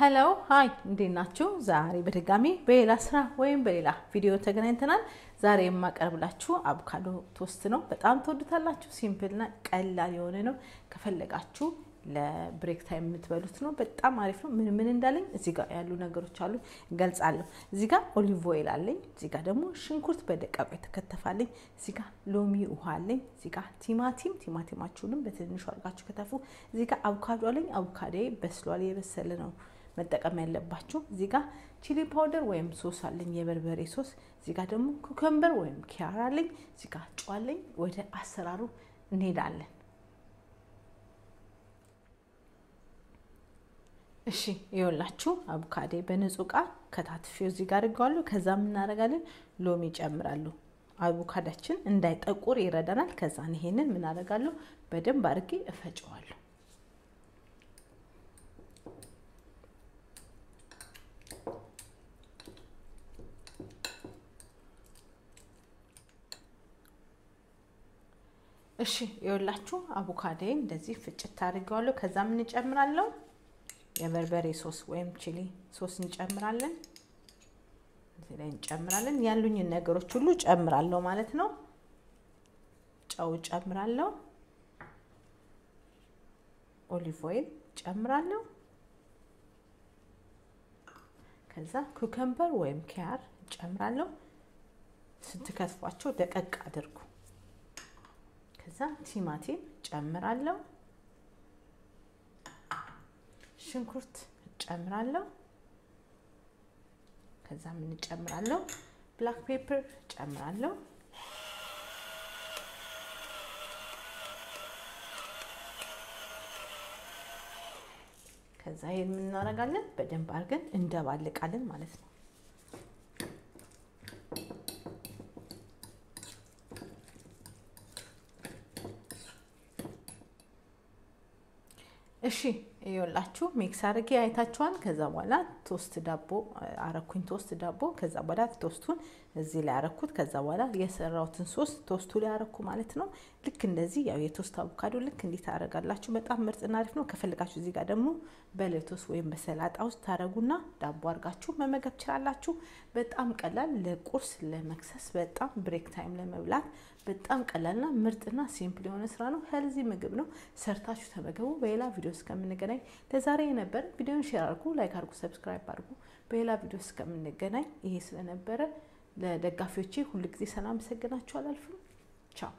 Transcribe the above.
Hello hi እንዴት ናችሁ? ዛሬ በድጋሚ በሌላ ስራ ወይም በሌላ ቪዲዮ ተገናኝተናል። ዛሬ የማቀርብላችሁ አቮካዶ toast ነው። በጣም ትወዱታላችሁ። simple ና ቀላል የሆነ ነው። ከፈለጋችሁ ለ break time የምትበሉት ነው። በጣም አሪፍ ነው። ምን ምን እንዳለኝ እዚህ ጋር ያሉ ነገሮች አሉ እገልጻለሁ። እዚህ ጋር olive oil አለኝ። እዚህ ጋር ደግሞ ሽንኩርት በደቃቁ የተከተፈ አለኝ። እዚህ ጋር ሎሚ ውሃ አለኝ። እዚህ ጋር ቲማቲም፣ ቲማቲማችሁንም በትንሹ አድርጋችሁ ከተፉ። እዚህ ጋር አቮካዶ አለኝ። አቮካዶ በስሏል፣ የበሰለ ነው መጠቀም ያለባችሁ። እዚህ ጋር chili powder ወይም ሶስ አለኝ፣ የበርበሬ ሶስ። እዚህ ጋር ደግሞ cucumber ወይም ኪያር አለኝ። እዚህ ጋር ጨው ወደ አሰራሩ እንሄዳለን። እሺ ይኸውላችሁ አቮካዶ በንጹህ እቃ ከታትፌው እዚህ ጋር አድርገዋለሁ። ከዛ እናደርጋለን ሎሚ ጨምራለሁ። አቮካዳችን እንዳይጠቁር ይረዳናል። ከዛ ይሄንን ምን አደርጋለሁ በደንብ አድርጌ እፈጨዋለሁ። እሺ ይኸውላችሁ አቮካዴ እንደዚህ ፍጭት አድርገዋለሁ። ከዛ ምን እጨምራለሁ የበርበሬ ሶስ ወይም ቺሊ ሶስ እንጨምራለን። እዚህ ላይ እንጨምራለን። ያሉኝን ነገሮች ሁሉ ጨምራለሁ ማለት ነው። ጨው ጨምራለሁ። olive oil ጨምራለሁ። ከዛ cucumber ወይም ኪያር ጨምራለሁ። ስትከትፏቸው ደቀቅ አድርጉ። ከዛ ቲማቲም ጨምራለሁ። ሽንኩርት ጨምራለሁ። ከዛ ምን ጨምራለሁ? black pepper ጨምራለሁ። ከዛ ይሄን ምን እናደርጋለን? በደንብ አድርገን እንደባልቃለን ማለት ነው። እሺ ይኸውላችሁ mix አድርጌ አይታችኋል። ከዛ በኋላ toast ዳቦ አረኩኝ፣ toast ዳቦ። ከዛ በኋላ toast ኡን እዚህ ላይ አረኩት። ከዛ በኋላ የሰራሁትን sauce toast ኡ ላይ አረኩ ማለት ነው። ልክ እንደዚህ ያው የ toast አቮካዶ ልክ እንዲህ ታደርጋላችሁ። በጣም ምርጥና አሪፍ ነው። ከፈለጋችሁ እዚህ ጋር ደግሞ በ lettuce ወይም በሰላጣ ውስጥ ታደርጉና ዳቦ አድርጋችሁ መመገብ ትችላላችሁ። በጣም ቀላል ለቁርስ ለመክሰስ፣ በጣም break time ለመብላት በጣም ቀላልና ምርጥና simple የሆነ ስራ ነው። healthy ምግብ ነው። ሰርታችሁ ተመገቡ። በሌላ ቪዲዮ እስከምንገናኝ ለዛሬ የነበረ ቪዲዮን share አድርጉ፣ like አድርጉ፣ subscribe አድርጉ። በሌላ ቪዲዮ እስከምንገናኝ ይሄ ስለነበረ ለደጋፊዎቼ ሁልጊዜ ሰላም አመሰግናችሁ አላልፍም። ቻው